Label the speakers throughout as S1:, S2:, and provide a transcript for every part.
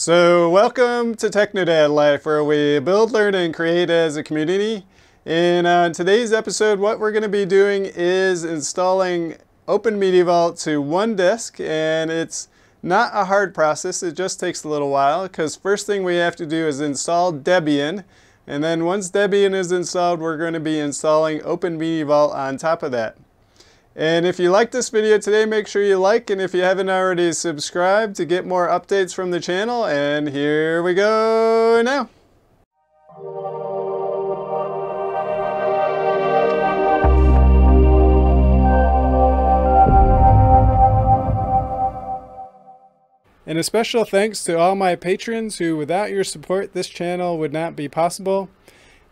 S1: So welcome to Techno Dad Life where we build, learn, and create as a community. In uh, today's episode what we're going to be doing is installing Open Media Vault to one disk and it's not a hard process, it just takes a little while because first thing we have to do is install Debian and then once Debian is installed we're going to be installing Open Media Vault on top of that. And if you like this video today, make sure you like, and if you haven't already subscribe to get more updates from the channel, and here we go now. And a special thanks to all my patrons who without your support this channel would not be possible.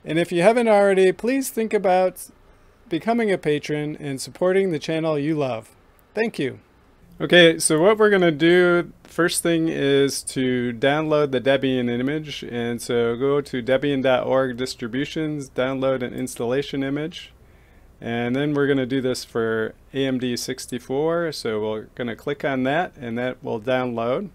S1: And if you haven't already, please think about becoming a patron, and supporting the channel you love. Thank you. Okay, so what we're going to do, first thing is to download the Debian image. And so go to debian.org distributions, download an installation image. And then we're going to do this for AMD 64. So we're going to click on that and that will download.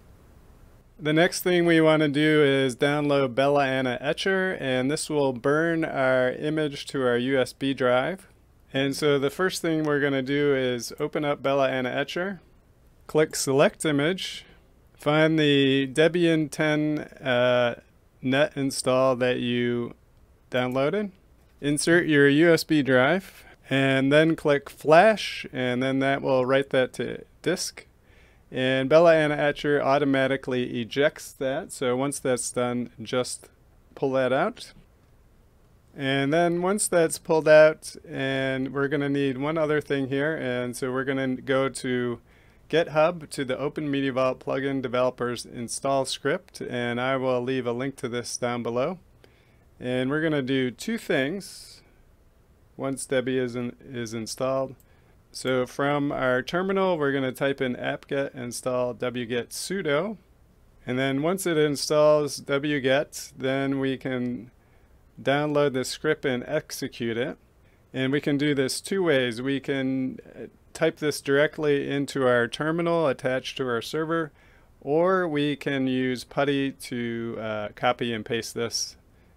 S1: The next thing we want to do is download Balena Etcher and this will burn our image to our USB drive. And so the first thing we're going to do is open up Balena Etcher, click Select Image, find the Debian 10 uh, net install that you downloaded, insert your USB drive, and then click Flash, and then that will write that to disk. And Balena Etcher automatically ejects that, so once that's done, just pull that out. And then once that's pulled out, and we're going to need one other thing here, and so we're going to go to GitHub to the Open Media Vault plugin developers install script, and I will leave a link to this down below. And we're going to do two things once Debian is, in, is installed. So from our terminal, we're going to type in apt-get install wget sudo. And then once it installs wget, then we can download the script and execute it. And we can do this two ways. We can uh, type this directly into our terminal attached to our server, or we can use PuTTY to uh, copy and paste this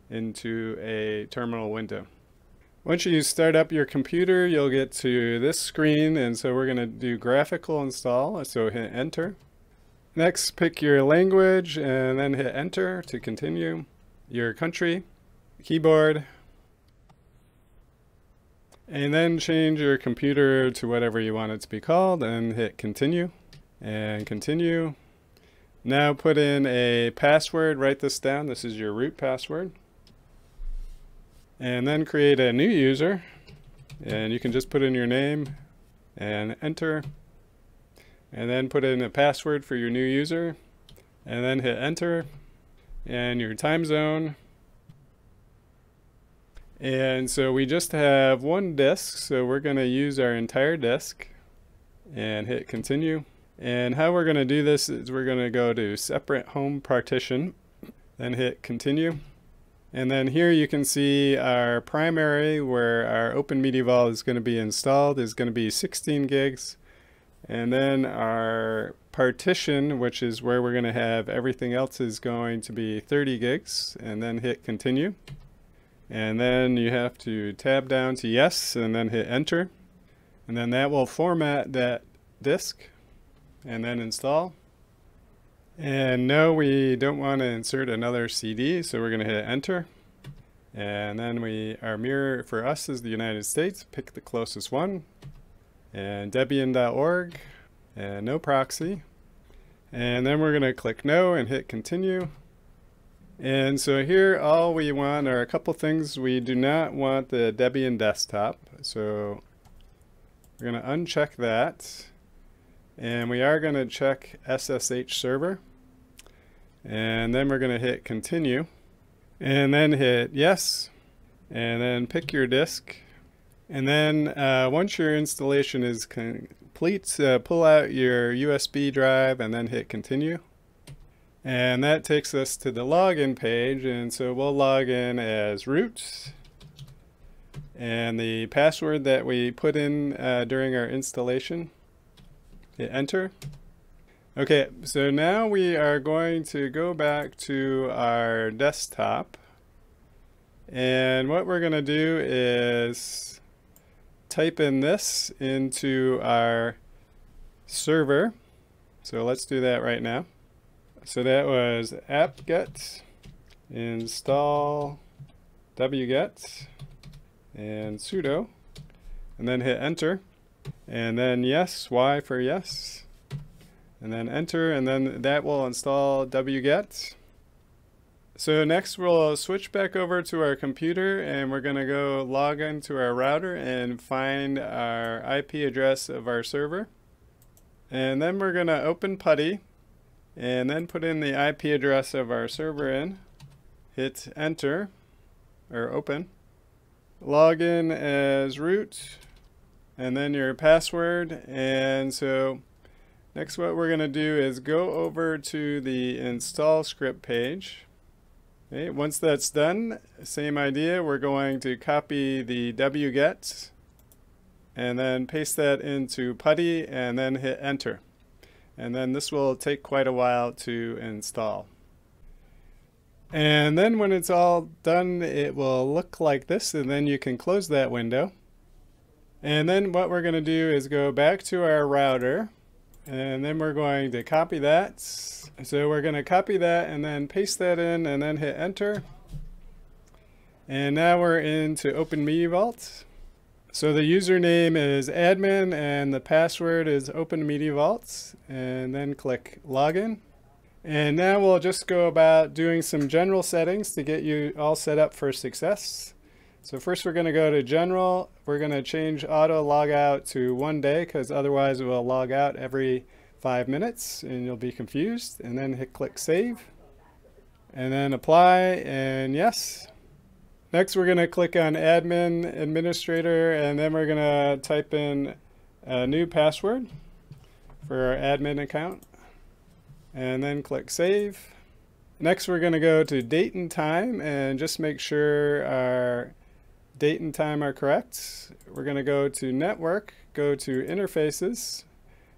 S1: into a terminal window. Once you start up your computer, you'll get to this screen, and so we're going to do graphical install, so hit enter. Next, pick your language, and then hit enter to continue. Your country, keyboard, and then change your computer to whatever you want it to be called and hit continue and continue. Now put in a password, write this down, this is your root password. And then create a new user and you can just put in your name and enter and then put in a password for your new user and then hit enter and your time zone and so we just have one disk, so we're going to use our entire disk and hit continue. And how we're going to do this is we're going to go to separate home partition, then hit continue. And then here you can see our primary where our Open Media Vault is going to be installed is going to be 16 gigs. And then our partition, which is where we're going to have everything else is going to be 30 gigs and then hit continue. And then you have to tab down to yes and then hit enter. And then that will format that disk and then install. And no, we don't want to insert another CD, so we're going to hit enter. And then we, our mirror for us is the United States. Pick the closest one. And Debian.org. And no proxy. And then we're going to click no and hit continue. And so here all we want are a couple things. We do not want the Debian desktop. So we're going to uncheck that. And we are going to check SSH server. And then we're going to hit continue. And then hit yes. And then pick your disk. And then uh, once your installation is complete, uh, pull out your USB drive and then hit continue. And that takes us to the login page. And so we'll log in as root. And the password that we put in uh, during our installation, hit enter. Okay, so now we are going to go back to our desktop. And what we're going to do is type in this into our server. So let's do that right now. So that was apt-get install wget and sudo and then hit enter and then yes y for yes and then enter and then that will install wget. So next we'll switch back over to our computer and we're going to go log into our router and find our IP address of our server. And then we're going to open PuTTY and then put in the IP address of our server in. Hit enter or open. Log in as root and then your password. And so next what we're going to do is go over to the install script page. Okay once that's done same idea. We're going to copy the wget and then paste that into PuTTY and then hit enter and then this will take quite a while to install and then when it's all done, it will look like this, and then you can close that window. And then what we're going to do is go back to our router, and then we're going to copy that. So we're going to copy that and then paste that in and then hit enter. And now we're into Open Media Vault. So the username is admin and the password is Open Media Vault. And then click login. And now we'll just go about doing some general settings to get you all set up for success. So first we're going to go to general. We're going to change auto log out to one day because otherwise it will log out every five minutes and you'll be confused. And then hit click save and then apply and yes. Next we're going to click on admin administrator and then we're going to type in a new password for our admin account and then click save. Next we're going to go to date and time and just make sure our date and time are correct. We're going to go to network, go to interfaces,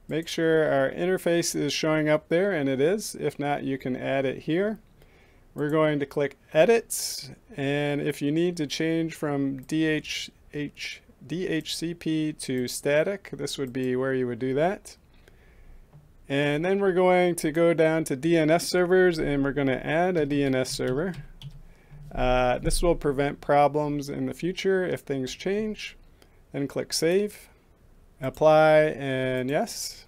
S1: make sure our interface is showing up there and it is. If not you can add it here. We're going to click edit and if you need to change from DHH, DHCP to static this would be where you would do that. And then we're going to go down to DNS servers and we're going to add a DNS server. Uh, this will prevent problems in the future if things change. Then click Save, Apply, and Yes.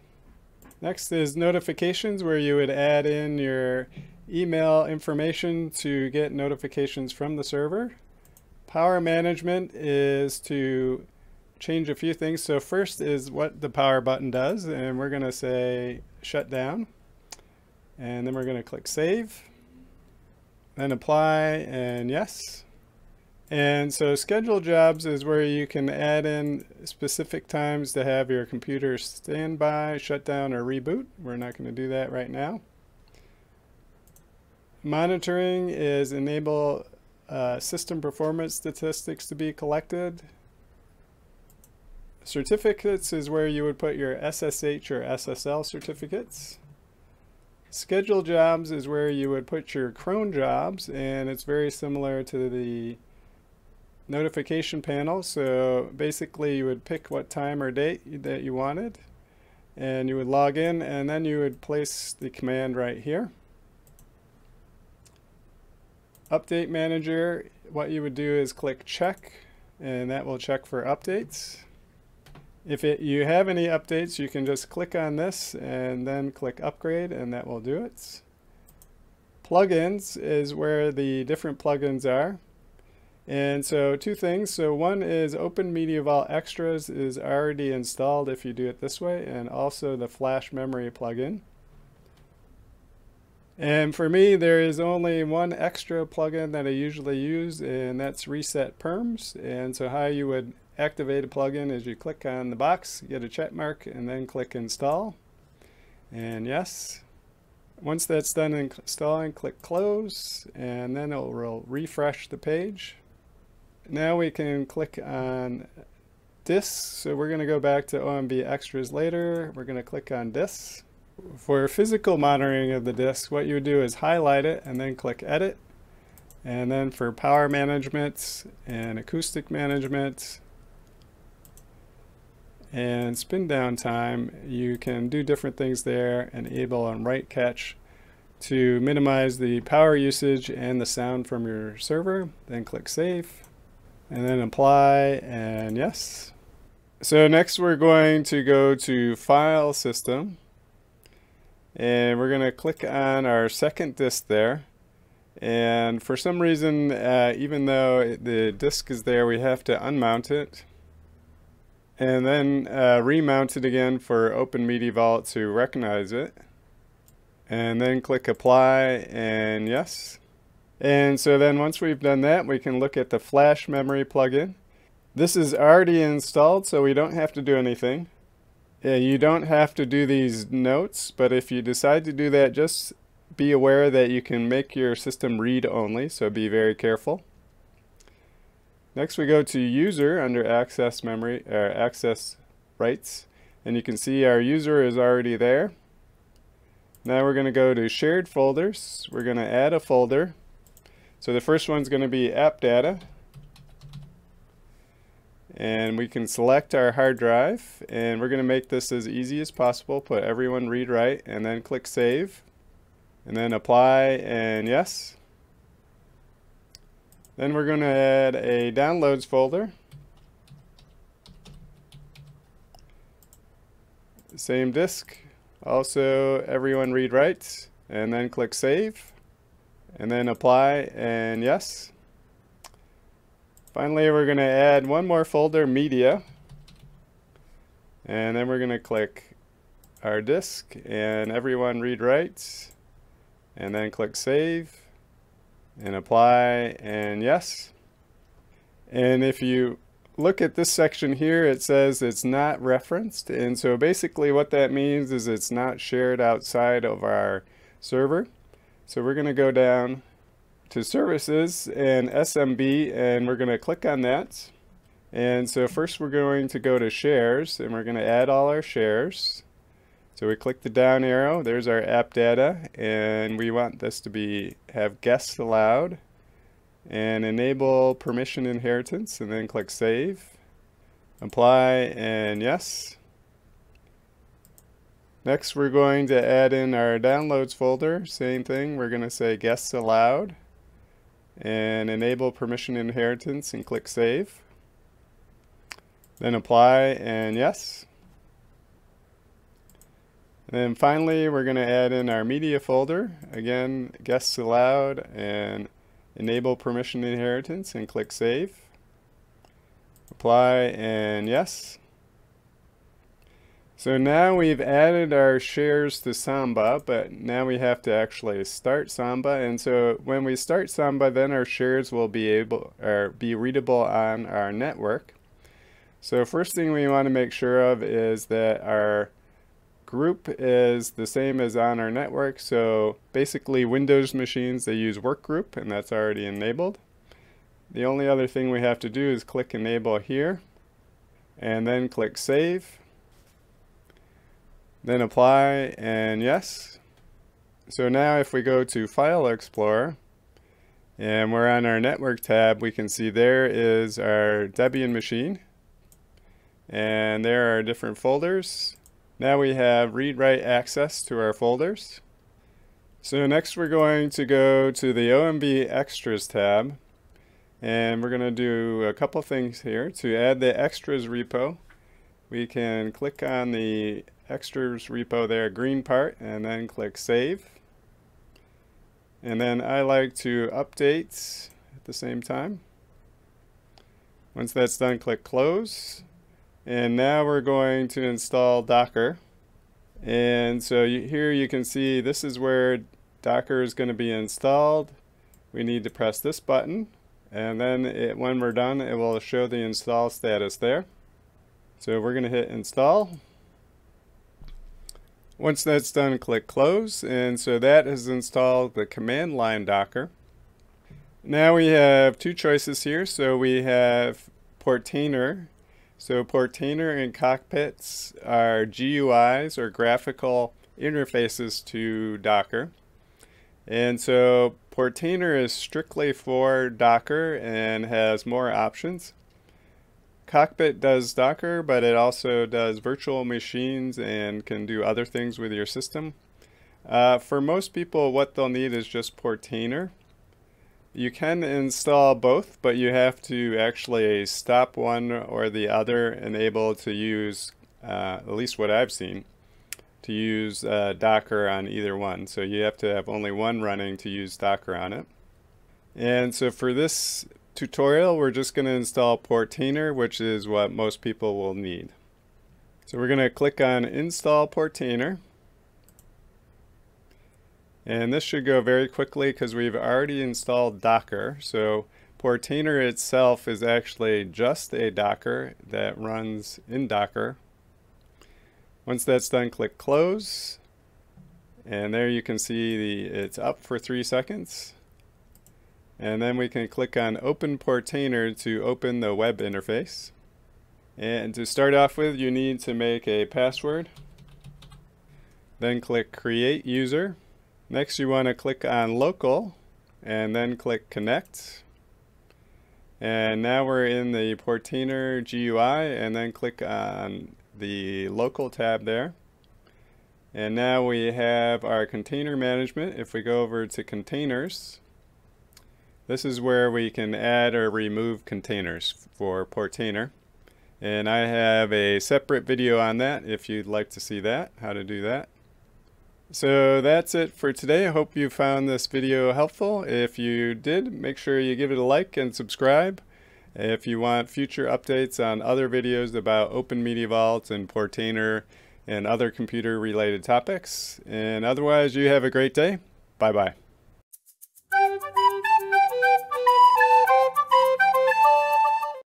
S1: Next is notifications where you would add in your email information to get notifications from the server. Power management is to change a few things. So first is what the power button does, and we're going to say shut down. And then we're going to click save, then apply, and yes. And so schedule jobs is where you can add in specific times to have your computer standby, shut down, or reboot. We're not going to do that right now. Monitoring is enable uh, system performance statistics to be collected. Certificates is where you would put your SSH or SSL certificates. Schedule jobs is where you would put your cron jobs and it's very similar to the notification panel. So basically you would pick what time or date that you wanted and you would log in and then you would place the command right here. Update Manager, what you would do is click check and that will check for updates. If it, you have any updates, you can just click on this and then click upgrade and that will do it. Plugins is where the different plugins are. And so two things. So one is Open Media Vault Extras is already installed if you do it this way and also the Flash Memory plugin. And for me, there is only one extra plugin that I usually use, and that's Reset Perms. And so how you would activate a plugin is you click on the box, get a check mark, and then click install. And yes. Once that's done installing, click close, and then it will refresh the page. Now we can click on disks. So we're going to go back to OMV extras later. We're going to click on disks. For physical monitoring of the disk, what you would do is highlight it and then click Edit. And then for power management and acoustic management and spin down time, you can do different things there, enable and write cache to minimize the power usage and the sound from your server. Then click Save and then apply and yes. So next we're going to go to File System and we're going to click on our second disk there. And for some reason uh, even though the disk is there we have to unmount it. And then uh, remount it again for Open Media Vault to recognize it. And then click apply and yes. And so then once we've done that we can look at the flash memory plugin. This is already installed so we don't have to do anything yeah, you don't have to do these notes but if you decide to do that just be aware that you can make your system read only so be very careful next we go to user under access memory or access rights and you can see our user is already there now we're going to go to shared folders. We're going to add a folder. So the first one's going to be app data. And we can select our hard drive and we're going to make this as easy as possible. Put everyone read write and then click save and then apply and yes. Then we're going to add a downloads folder. Same disk, also, everyone read writes and then click save and then apply and yes. Finally, we're going to add one more folder, media. And then we're going to click our disk and everyone read writes and then click save and apply and yes. And if you look at this section here, it says it's not referenced. And so basically what that means is it's not shared outside of our server. So we're going to go down to services and SMB and we're going to click on that. And so first we're going to go to shares and we're going to add all our shares. So we click the down arrow, there's our app data and we want this to be have guests allowed. And enable permission inheritance and then click save. Apply and yes. Next we're going to add in our downloads folder. Same thing we're going to say guests allowed and enable permission inheritance and click save. Then apply and yes. And then finally we're going to add in our media folder. Again guests allowed and enable permission inheritance and click save. Apply and yes so now we've added our shares to Samba, but now we have to actually start Samba. And so when we start Samba, then our shares will be able or be readable on our network. So first thing we want to make sure of is that our group is the same as on our network. So basically Windows machines, they use workgroup and that's already enabled. The only other thing we have to do is click enable here and then click save. Then apply and yes. So now if we go to File Explorer and we're on our network tab, we can see there is our Debian machine and there are different folders now we have read-write access to our folders. So next we're going to go to the OMV Extras tab and we're going to do a couple things here. To add the extras repo, we can click on the extras repo there, green part, and then click save. And then I like to update at the same time. Once that's done, click close. And now we're going to install Docker. And so you, here you can see this is where Docker is going to be installed. We need to press this button and then it, when we're done it will show the install status there. So we're going to hit install. Once that's done click close and so that has installed the command line Docker. Now we have two choices here. So we have Portainer so Portainer and cockpits are GUIs or graphical interfaces to Docker. And so Portainer is strictly for Docker and has more options. Cockpit does Docker, but it also does virtual machines and can do other things with your system. Uh, for most people, what they'll need is just Portainer. You can install both, but you have to actually stop one or the other and able to use, uh, at least what I've seen, to use uh, Docker on either one. So you have to have only one running to use Docker on it. And so for this tutorial, we're just going to install Portainer, which is what most people will need. So we're going to click on Install Portainer. And this should go very quickly because we've already installed Docker. So Portainer itself is actually just a Docker that runs in Docker. Once that's done, click Close. And there you can see the it's up for three seconds. And then we can click on Open Portainer to open the web interface. And to start off with, you need to make a password. Then click Create User. Next you want to click on local and then click connect. And now we're in the Portainer GUI and then click on the local tab there. And now we have our container management. If we go over to containers, this is where we can add or remove containers for Portainer. And I have a separate video on that if you'd like to see that, how to do that. So that's it for today. I hope you found this video helpful. If you did, make sure you give it a like and subscribe. If you want future updates on other videos about Open Media Vault and Portainer and other computer related topics. And otherwise, you have a great day. Bye-bye.